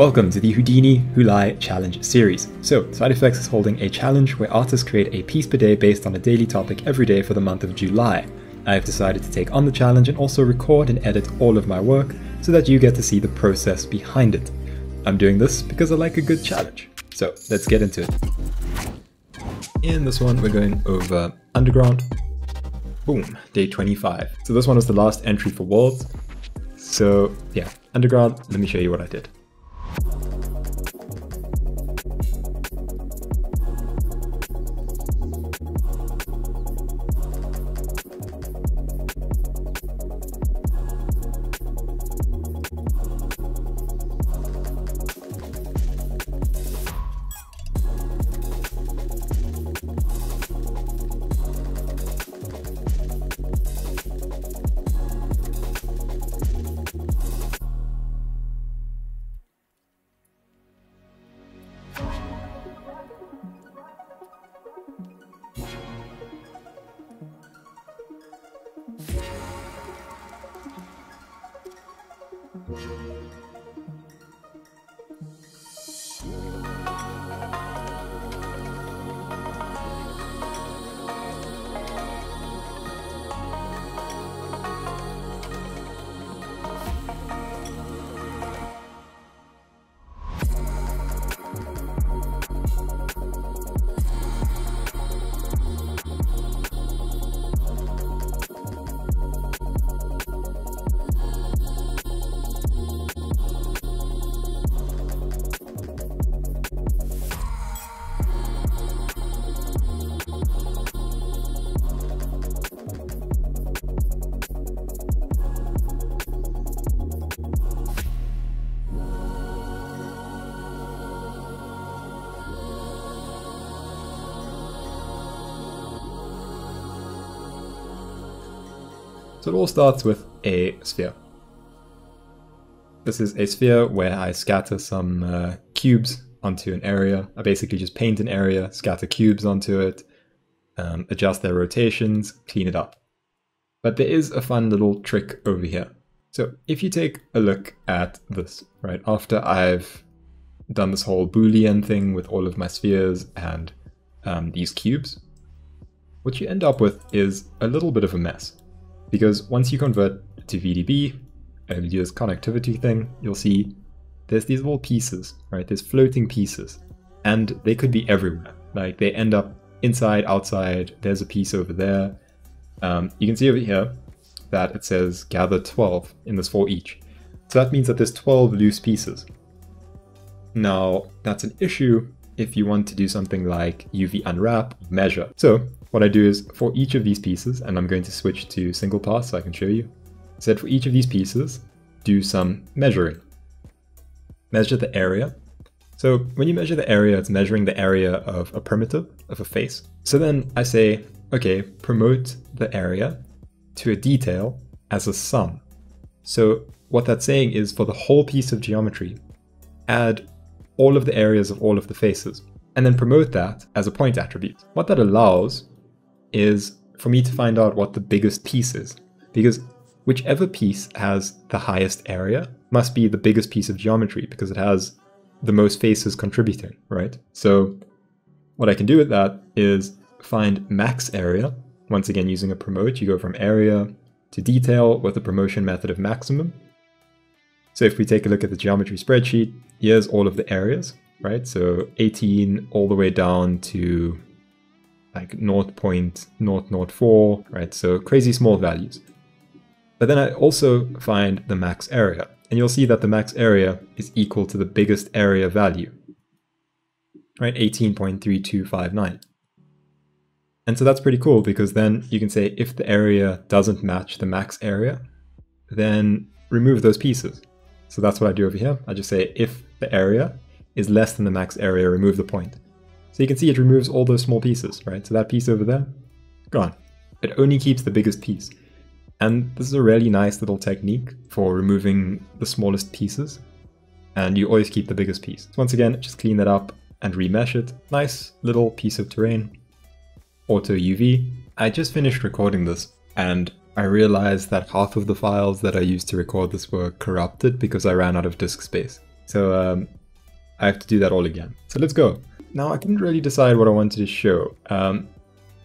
Welcome to the Houdini HOULY Challenge series. So, SideFX is holding a challenge where artists create a piece per day based on a daily topic every day for the month of July. I have decided to take on the challenge and also record and edit all of my work so that you get to see the process behind it. I'm doing this because I like a good challenge. So, let's get into it. In this one, we're going over Underground. Boom, day 25. So this one was the last entry for Worlds. So yeah, Underground, let me show you what I did. It all starts with a sphere. This is a sphere where I scatter some uh, cubes onto an area. I basically just paint an area, scatter cubes onto it, um, adjust their rotations, clean it up. But there is a fun little trick over here. So if you take a look at this, right, after I've done this whole boolean thing with all of my spheres and um, these cubes, what you end up with is a little bit of a mess. Because once you convert to VDB and do this connectivity thing, you'll see there's these little pieces, right? There's floating pieces. And they could be everywhere. Like they end up inside, outside, there's a piece over there. Um, you can see over here that it says gather 12 in this for each. So that means that there's 12 loose pieces. Now, that's an issue if you want to do something like UV unwrap measure. So what I do is for each of these pieces, and I'm going to switch to single pass so I can show you, said for each of these pieces, do some measuring. Measure the area. So when you measure the area, it's measuring the area of a perimeter of a face. So then I say, okay, promote the area to a detail as a sum. So what that's saying is for the whole piece of geometry, add all of the areas of all of the faces, and then promote that as a point attribute. What that allows is for me to find out what the biggest piece is. Because whichever piece has the highest area must be the biggest piece of geometry because it has the most faces contributing, right? So what I can do with that is find max area. Once again, using a promote, you go from area to detail with the promotion method of maximum. So if we take a look at the geometry spreadsheet, here's all of the areas, right? So 18 all the way down to like 0.004, right? So crazy small values. But then I also find the max area, and you'll see that the max area is equal to the biggest area value, right? 18.3259. And so that's pretty cool because then you can say if the area doesn't match the max area, then remove those pieces. So that's what I do over here. I just say if the area is less than the max area, remove the point. So you can see it removes all those small pieces, right? So that piece over there, gone. It only keeps the biggest piece. And this is a really nice little technique for removing the smallest pieces. And you always keep the biggest piece. So once again, just clean that up and remesh it. Nice little piece of terrain. Auto UV. I just finished recording this and I realized that half of the files that I used to record this were corrupted because I ran out of disk space. So um, I have to do that all again. So let's go. Now I couldn't really decide what I wanted to show. Um,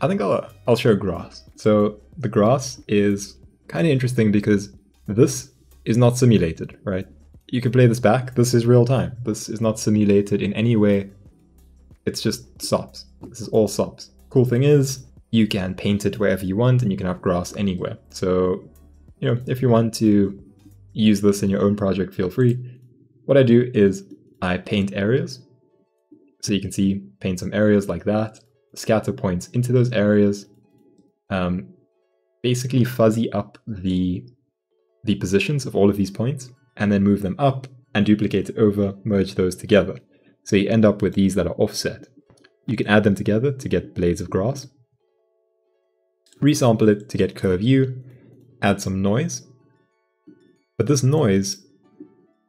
I think I'll, I'll show grass. So the grass is kind of interesting because this is not simulated, right? You can play this back. This is real time. This is not simulated in any way. It's just sops. This is all sops. Cool thing is, you can paint it wherever you want and you can have grass anywhere. So, you know, if you want to use this in your own project, feel free. What I do is I paint areas. So you can see, paint some areas like that, scatter points into those areas, um, basically fuzzy up the, the positions of all of these points, and then move them up and duplicate over, merge those together. So you end up with these that are offset. You can add them together to get blades of grass, resample it to get curve U, add some noise. But this noise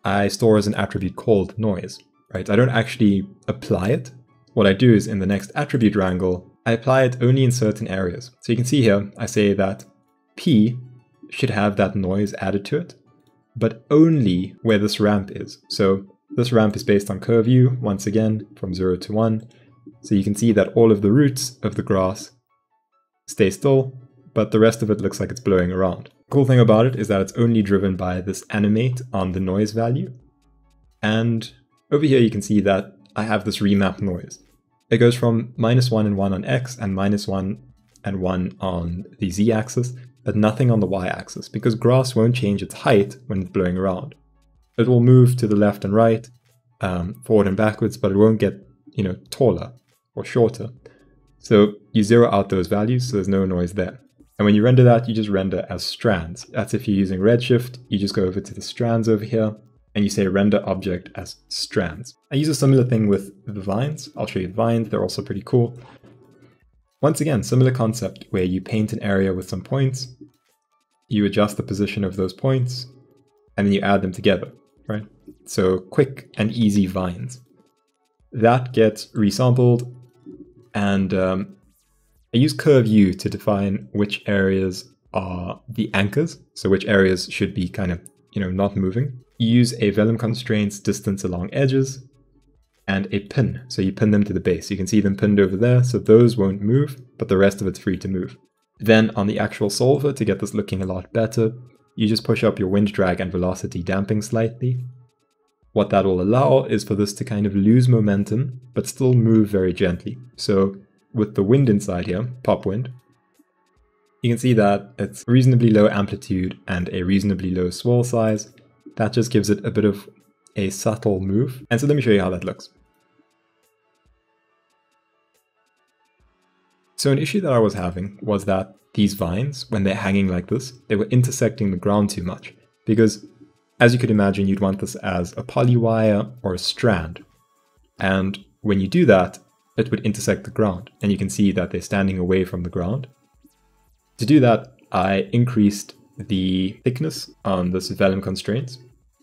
I store as an attribute called noise, right? I don't actually apply it. What I do is in the next attribute wrangle, I apply it only in certain areas. So you can see here, I say that P should have that noise added to it, but only where this ramp is. So this ramp is based on curve U, once again, from 0 to 1. So you can see that all of the roots of the grass stay still, but the rest of it looks like it's blowing around. Cool thing about it is that it's only driven by this animate on the noise value. And over here you can see that I have this remap noise. It goes from minus 1 and 1 on x and minus 1 and 1 on the z-axis, but nothing on the y-axis, because grass won't change its height when it's blowing around. It will move to the left and right, um, forward and backwards, but it won't get, you know, taller or shorter. So you zero out those values, so there's no noise there. And when you render that, you just render as strands. That's if you're using Redshift, you just go over to the strands over here, and you say render object as strands. I use a similar thing with the vines. I'll show you the vines, they're also pretty cool. Once again, similar concept where you paint an area with some points, you adjust the position of those points, and then you add them together, right? So quick and easy vines. That gets resampled and um, I use curve U to define which areas are the anchors, so which areas should be kind of, you know, not moving. You use a vellum constraints distance along edges and a pin, so you pin them to the base. You can see them pinned over there, so those won't move, but the rest of it's free to move. Then on the actual solver, to get this looking a lot better, you just push up your wind drag and velocity damping slightly. What that will allow is for this to kind of lose momentum, but still move very gently. So with the wind inside here, pop wind, you can see that it's reasonably low amplitude and a reasonably low swirl size. That just gives it a bit of a subtle move. And so let me show you how that looks. So an issue that I was having was that these vines, when they're hanging like this, they were intersecting the ground too much. Because as you could imagine, you'd want this as a polywire or a strand. And when you do that, it would intersect the ground. And you can see that they're standing away from the ground. To do that, I increased the thickness on this vellum constraints.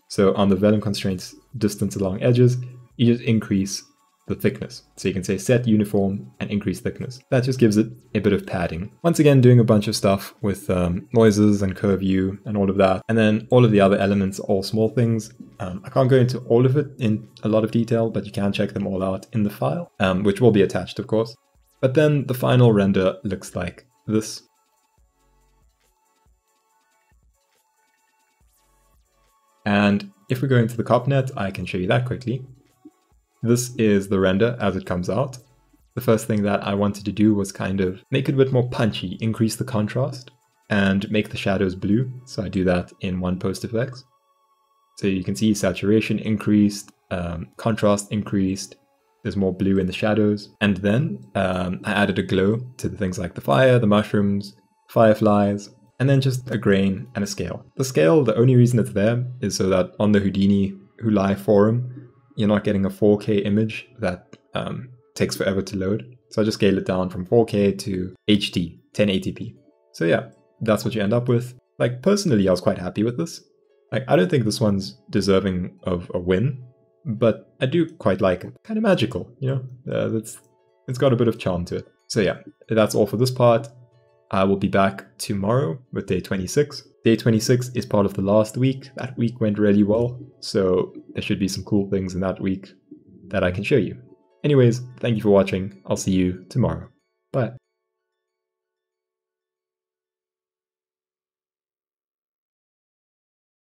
So on the vellum constraints distance along edges, you just increase the thickness. So you can say set uniform and increase thickness. That just gives it a bit of padding. Once again, doing a bunch of stuff with um, noises and curve U and all of that. And then all of the other elements, all small things. Um, I can't go into all of it in a lot of detail, but you can check them all out in the file, um, which will be attached, of course. But then the final render looks like this. And if we go into the CopNet, I can show you that quickly. This is the render as it comes out. The first thing that I wanted to do was kind of make it a bit more punchy, increase the contrast, and make the shadows blue. So I do that in one post effects. So you can see saturation increased, um, contrast increased, there's more blue in the shadows. And then um, I added a glow to the things like the fire, the mushrooms, fireflies, and then just a grain and a scale. The scale, the only reason it's there is so that on the Houdini HOULY forum, you're not getting a 4K image that um, takes forever to load. So I just scale it down from 4K to HD, 1080p. So yeah, that's what you end up with. Like personally, I was quite happy with this. Like I don't think this one's deserving of a win, but I do quite like it. Kind of magical, you know. Uh, it's it's got a bit of charm to it. So yeah, that's all for this part. I will be back tomorrow with day 26. Day 26 is part of the last week. That week went really well, so there should be some cool things in that week that I can show you. Anyways, thank you for watching. I'll see you tomorrow.